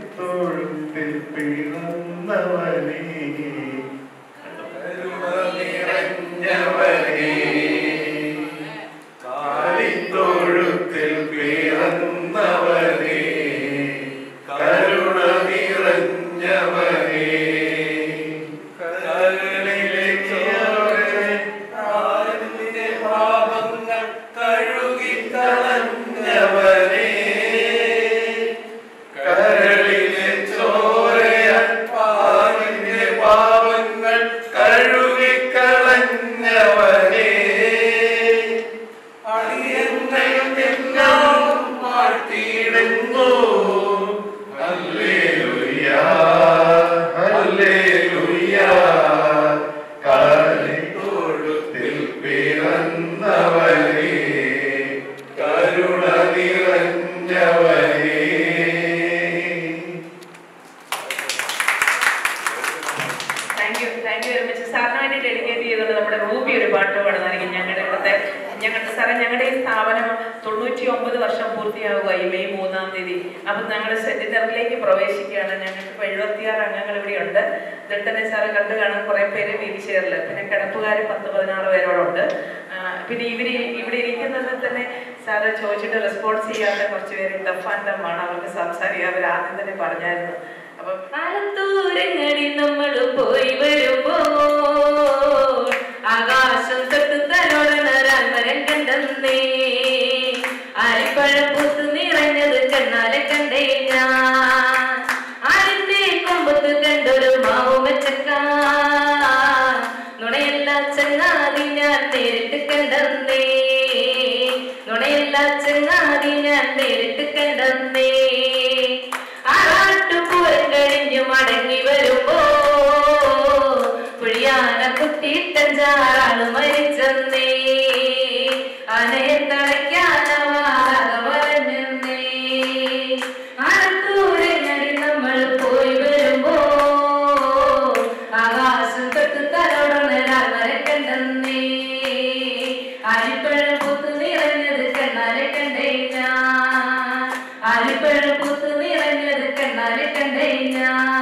തൊഴുത്തിൽ പിറന്നവനേ കാലിത്തൊഴുത്തിൽ പിറന്നവനേ കരുണ നിറഞ്ഞവനേ പാപങ്ങൾ കഴുകിക്കളഞ്ഞവനേ കരളിലെ കഴുകിക്കളഞ്ഞവനേ അടിയങ്ങളെല്ലാം വാഴ്ത്തിയിടുന്നു ഹല്ലേലൂയ നമ്മുടെ റൂബി ഒരു പാട്ട് പാടുന്നതായിരിക്കും ഞങ്ങളുടെ ഇവിടുത്തെ ഞങ്ങളുടെ സാറേ ഞങ്ങളുടെ ഈ സ്ഥാപനം തൊണ്ണൂറ്റി ഒമ്പത് വർഷം പൂർത്തിയാവുക ഈ മെയ് മൂന്നാം തീയതി. അപ്പം ഞങ്ങൾ സെന്റിനറിലേക്ക് പ്രവേശിക്കുകയാണ്. ഞങ്ങൾക്ക് ഇപ്പോൾ എഴുപത്തിയാറ് അംഗങ്ങൾ ഇവിടെയുണ്ട്. ഇതിൽ തന്നെ സാറ് കണ്ടു കാണാൻ കുറേ പേര് വീൽചെയറിൽ പിന്നെ കിടപ്പുകാർ പത്ത് പതിനാറ് പേരോടുണ്ട്. പിന്നെ ഇവർ ഇവിടെ ഇരിക്കുന്നത് തന്നെ സാറ് ചോദിച്ചിട്ട് റെസ്പോൺസ് ചെയ്യാത്ത കുറച്ച് പേര് ടഫാണ് അവർക്ക് സംസാരിക്കുക അവർ ആദ്യം തന്നെ പറഞ്ഞായിരുന്നു. അപ്പം കാലത്തൂരങ്ങളിൽ നമ്മൾ പോയി വരുമ്പോ അരിപ്പഴം പൂത്ത് നിറഞ്ഞത് കണ്ണാലെ കണ്ടേ ഞാൻ ആരിന്റെ കൊമ്പത്ത് കണ്ടൊരു മാവുമച്ചക്ക നുണയല്ല ചങ്ങാതി ഞാൻ നേരിട്ട് കണ്ടെന്നേ. നുണയല്ല ചങ്ങാതി ഞാൻ നേരിട്ട് കണ്ടെന്നേ. ആറാട്ടുപൂരം കഴിഞ്ഞു മടങ്ങി വരുമ്പോ പുഴിയാന കുട്ടിയിട്ടഞ്ചാറാൾ മരിച്ചന്നേ. അനയെ തളയ്ക്കാനവാതെ ഞാൻ